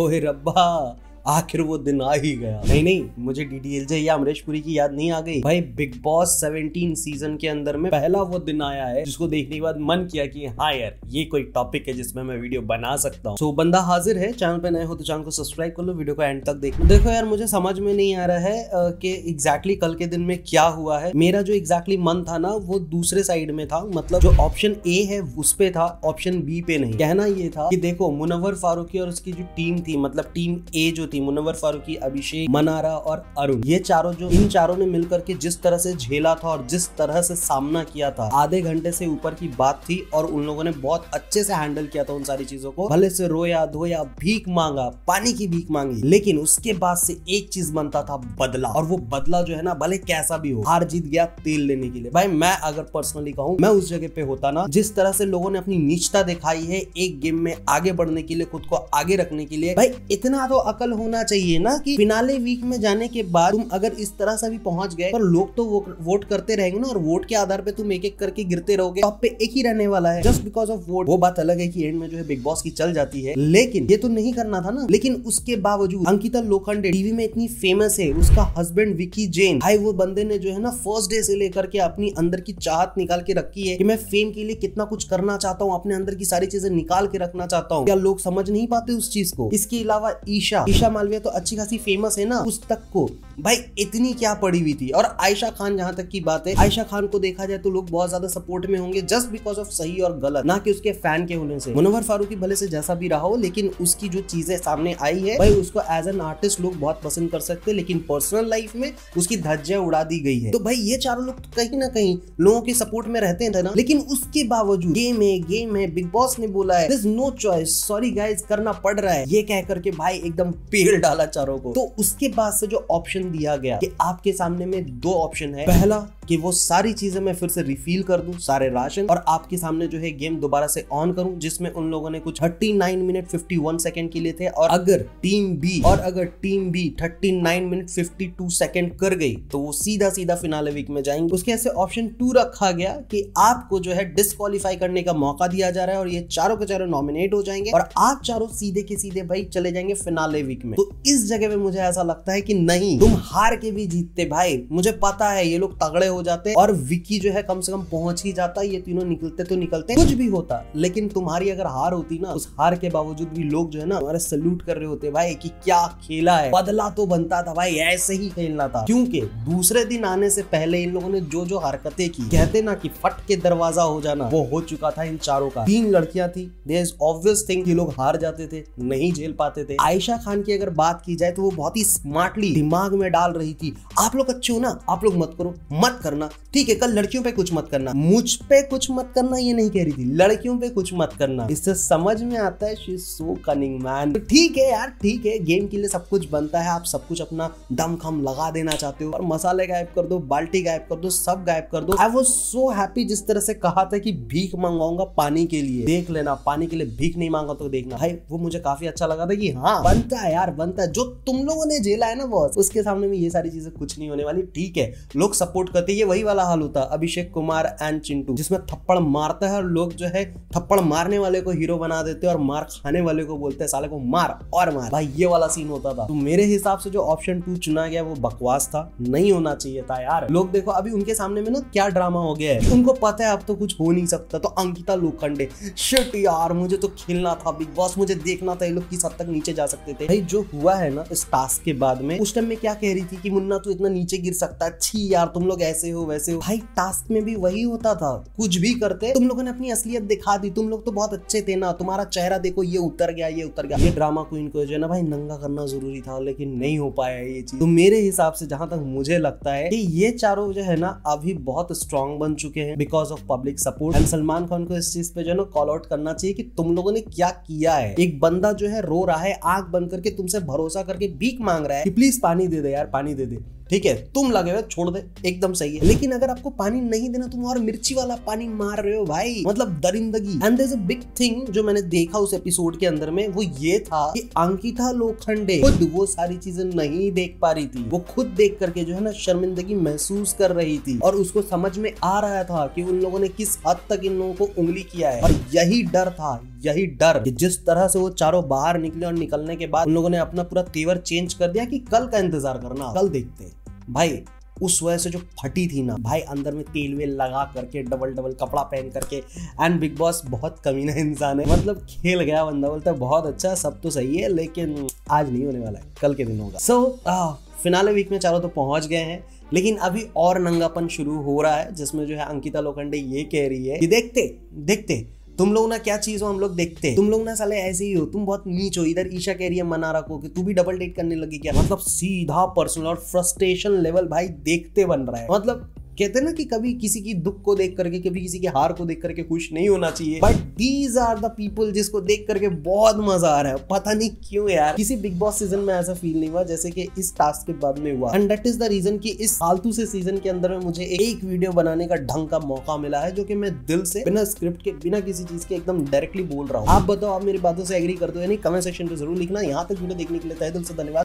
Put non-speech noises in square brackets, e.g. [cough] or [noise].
ओहे रब्बा। आखिर वो दिन आ ही गया। नहीं नहीं, मुझे डीडीएलजे या अमरीश पुरी की याद नहीं आ गई। भाई बिग बॉस 17 सीज़न के अंदर में पहला वो दिन आया है, जिसको देखने के बाद मन किया कि हाँ यार, ये कोई टॉपिक है जिसमें मैं वीडियो बना सकता हूँ। तो बंदा हाजिर है चैनल पे नए हो तो चैनल को सब्सक्राइब कर लो वीडियो को एंड तक देखो देखो यार, मुझे समझ में नहीं आ रहा है कि एग्जैक्टली कल के दिन में क्या हुआ है। मेरा जो एग्जैक्टली मन था ना, वो दूसरे साइड में था। मतलब जो ऑप्शन ए है, उस पे था ऑप्शन बी पे नहीं। कहना ये था कि देखो मुनवर फारूकी और उसकी जो टीम थी मतलब टीम ए जो थी मुनवर फारूकी, अभिषेक, मनारा और अरुण। ये चारों जो, इन चारों ने मिलकर के जिस तरह से झेला था और जिस तरह से सामना किया था, आधे घंटे से ऊपर की बात थी और उन लोगों ने बहुत अच्छे से हैंडल किया था उन सारी चीज़ों को। भले से रोया, धोया, भीख मांगा, पानी की भीख मांगी, लेकिन उसके बाद से एक चीज़ बनता था, बदला। और वो बदला जो है ना, भले कैसा भी हो, हार जीत गया तेल लेने के लिए। भाई, मैं अगर पर्सनली कहूँ, मैं उस जगह पे होता ना, जिस तरह से लोगों ने अपनी नीचता दिखाई है एक गेम में आगे बढ़ने के लिए, खुद को आगे रखने के लिए, भाई, इतना तो अकल होना चाहिए ना कि फिनाले वीक में जाने के बाद तुम अगर इस तरह से भी पहुँच गए पर लोग तो वो, वोट करते रहेंगे ना और वोट के आधार पे तुम एक एक करके गिरते रहोगे टॉप पे एक ही रहने वाला है। जस्ट बिकॉज़ ऑफ़ वोट वो बात अलग है कि एंड में जो है बिग बॉस की चल जाती है। लेकिन ये तो नहीं करना था ना। लेकिन उसके बावजूद अंकिता लोखंडे टीवी में इतनी फ़ेमस है उसका हस्बैंड विकी जैन भाई वो बंदे ने जो है ना फ़र्स्ट डे से लेकर के अपनी अंदर की चाहत निकाल के रखी है कि मैं फेम के लिए कितना कुछ करना चाहता हूँ अपने अंदर की सारी चीज़ें निकाल के रखना चाहता हूँ। क्या लोग समझ नहीं पाते उस चीज़ को? इसके अलावा ईशा ईशा मालविया तो अच्छी खासी फ़ेमस है ना पुस्तक को। भाई, इतनी क्या पड़ी हुई थी। और आयशा खान, जहाँ तक की बात है, आयशा खान को देखा जाए तो लोग बहुत ज़्यादा सपोर्ट में होंगे जस्ट बिकॉज़ ऑफ़ सही और गलत। ना कि उसके फ़ैन के होने से। मुनवर फारूकी भले से जैसा भी रहा हो, लेकिन उसकी जो चीज़ें सामने आई है, भाई, उसको एज एन आर्टिस्ट लोग बहुत पसंद कर सकते हैं, लेकिन पर्सनल लाइफ में उसकी धज्जियाँ उड़ा दी गई है। तो भाई, ये चारों लोग तो कहीं ना कहीं लोगों के सपोर्ट में रहते हैं ना, लेकिन उसके बावजूद गेम है गेम है बिग बॉस ने बोला है नो चॉइस सॉरी गाइज़ करना पड़ रहा है। ये कह करके भाई, एकदम पेड़ डाला चारों को। तो उसके बाद से जो ऑप्शन दिया गया कि आपके सामने में दो ऑप्शन है। पहला कि वो सारी चीज़ें मैं फिर से रिफिल कर दूँ सारे राशन और आपके सामने जो है गेम दोबारा से ऑन करूँ जिसमें उन लोगों ने कुछ 39 मिनट 51 सेकंड के लिए थे और अगर टीम बी और अगर टीम बी 39 मिनट 52 सेकंड कर गई तो वो सीधा सीधा फिनाले वीक में जाएँगे। उसके ऐसे ऑप्शन टू रखा गया कि आपको जो है डिस्कालीफाई करने का मौका दिया जा रहा है और ये चारों के चारों नॉमिनेट हो जाएँगे और आप चारों सीधे के सीधे भाई चले जाएँगे फिनाले वीक में। तो इस जगह पे मुझे ऐसा लगता है कि नहीं, तुम हार के भी जीतते भाई। मुझे पता है, ये लोग तगड़े हो जाते और विकी जो है कम से कम पहुँच ही जाता ये तीनों निकलते तो निकलते कुछ भी होता, लेकिन तुम्हारी अगर हार होती ना, उस हार के बावजूद भी लोग जो है ना हमारे सल्यूट कर रहे होते भाई कि क्या खेला है। बदला तो बनता था भाई, ऐसे ही खेलना था। क्योंकि दूसरे दिन आने से पहले इन लोगों ने जो जो हरकतें की, कहते ना कि फट के दरवाज़ा हो जाना, वो हो चुका था इन चारों का। तीन लड़कियाँ थी। ऑब्वियस थिंग लोग हार जाते थे, नहीं झेल पाते थे। आयशा खान की अगर बात की जाए तो वो बहुत ही स्मार्टली दिमाग में डाल रही थी। आप लोग अच्छे हो ना? आप लोग मत करो, मत करना। ठीक है, कल लड़कियों पे कुछ मत करना। मुझ पे कुछ मत करना, ये नहीं कह रही थी। लड़कियों पे कुछ मत करना। इससे समझ में आता है शी सो कनिंग मैन ठीक है यार, ठीक है गेम के लिए सब कुछ बनता है। आप सब कुछ अपना दम खम लगा देना चाहते हो। और मसाले गायब कर दो, बाल्टी गायब कर दो, सब गायब कर दो। आई वॉज़ सो हैप्पी जिस तरह से कहा था कि भीख मंगाऊँगा पानी के लिए। देख लेना, पानी के लिए भीख नहीं मांगा तो देखना। भाई, वो मुझे काफ़ी अच्छा लगा था कि हाँ बनता है यार। बनता है। जो तुम लोगों ने झेला है ना बॉस उसके सामने में ये सारी चीज़ें कुछ नहीं होने वाली। ठीक है, लोग सपोर्ट करते ये वही वाला हाल होता, अभिषेक कुमार एंड चिंटू, जिसमें थप्पड़ मारता है और लोग जो है थप्पड़ मारने वाले को हीरो बना देते और मार खाने वाले को बोलते हैं, साले को मार और मार। भाई, ये वाला सीन होता था। तो मेरे हिसाब से जो ऑप्शन टू चुना गया, वो बकवास था। नहीं होना चाहिए था यार। लोग देखो, अभी उनके सामने में ना क्या ड्रामा हो गया है। उनको पता है, अब तो कुछ हो नहीं सकता। तो अंकिता लोखंडे शिट यार, मुझे तो खेलना था बिग बॉस मुझे देखना था ये लोग किस हद तक नीचे जा सकते थे। भाई जो हुआ है ना, इस टास्क के बाद में, उस टाइम में क्या कह रही थी कि मुन्ना तू इतना नीचे गिर सकता है? छी यार, तुम लोग ऐसे हो, वैसे हो। भाई टास्क में भी वही होता था। कुछ भी करते, तुम लोगों ने अपनी असलियत दिखा दी। तुम लोग तो बहुत अच्छे थे ना। तुम्हारा चेहरा देखो, ये उतर गया, ये उतर गया। ये ड्रामा क्वीन को जो है ना, भाई, नंगा करना ज़रूरी था, लेकिन नहीं हो पाया ये चीज़। तो मेरे हिसाब से जहाँ तक मुझे लगता है कि ये चारों जो है ना, अभी बहुत स्ट्रांग बन चुके हैं because of public support and Salman Khan को इस चीज़ पे जो है ना कॉल आउट करना चाहिए कि तुम लोगों ने क्या किया है। एक बंदा जो है, रो रहा है, आग बंद करके तुमसे भरोसा करके बीक मांग रहा है कि प्लीज़ पानी दे दे यार, पानी दे दे। ठीक है? तुम लगे हुए छोड़ दे, एकदम सही है। लेकिन अगर आपको पानी नहीं देना, तुम और मिर्ची वाला पानी मार रहे हो भाई। मतलब दरिंदगी। And there a big thing जो मैंने देखा उस एपिसोड के अंदर में, वो ये था कि अंकिता लोखंडे खुद वो सारी चीज़ें नहीं देख पा रही थी। वो खुद देख करके जो है ना, शर्मिंदगी महसूस कर रही थी। और उसको समझ में आ रहा था कि उन लोगों ने किस हद तक इन लोगों को उंगली किया है। और यही डर था, यही डर कि जिस तरह से वो चारों बाहर निकले और निकलने के बाद उन लोगों ने अपना पूरा तेवर चेंज कर दिया कि कल का इंतज़ार करना, कल देखते भाई उस वजह से जो फटी थी ना भाई अंदर में तेल वेल लगा करके डबल डबल कपड़ा पहन करके एंड बिग बॉस बहुत कमीना [laughs] इंसान है। मतलब खेल गया बंदा बोलता है बहुत अच्छा सब तो सही है लेकिन आज नहीं होने वाला है कल के दिन होगा। सो so, फिनाले वीक में चारों तो पहुँच गए हैं लेकिन अभी और नंगापन शुरू हो रहा है जिसमें जो है अंकिता लोखंडे ये कह रही है कि देखते देखते तुम लोग ना क्या चीज़ हो, हम लोग देखते हैं। तुम लोग ना साले ऐसे ही हो, तुम बहुत नीच हो। इधर ईशा कह रही है, मना रखो कि तू भी डबल डेट करने लगी क्या? मतलब सीधा पर्सनल और फ्रस्ट्रेशन लेवल भाई देखते बन रहा है। मतलब कहते हैं ना कि कभी किसी की दुख को देख करके, कभी किसी की हार को देख करके खुश नहीं होना चाहिए। But these are the people जिसको देख करके बहुत मज़ा आ रहा है। पता नहीं क्यों यार। किसी बिग बॉस सीज़न में ऐसा फील नहीं हुआ, जैसे कि इस टास्क के बाद में हुआ। And that is the reason कि इस फालतू से सीज़न के अंदर में मुझे एक वीडियो बनाने का ढंग का मौका मिला है, जो कि मैं दिल से बिना स्क्रिप्ट के, बिना किसी चीज़ के एकदम डायरेक्टली बोल रहा हूँ। आप बताओ, आप मेरी बातों से एग्री करते हो यानी कमेंट सेक्शन पे ज़रूर लिखना। यहाँ तक वीडियो देखने के लिए तहे दिल से धन्यवाद।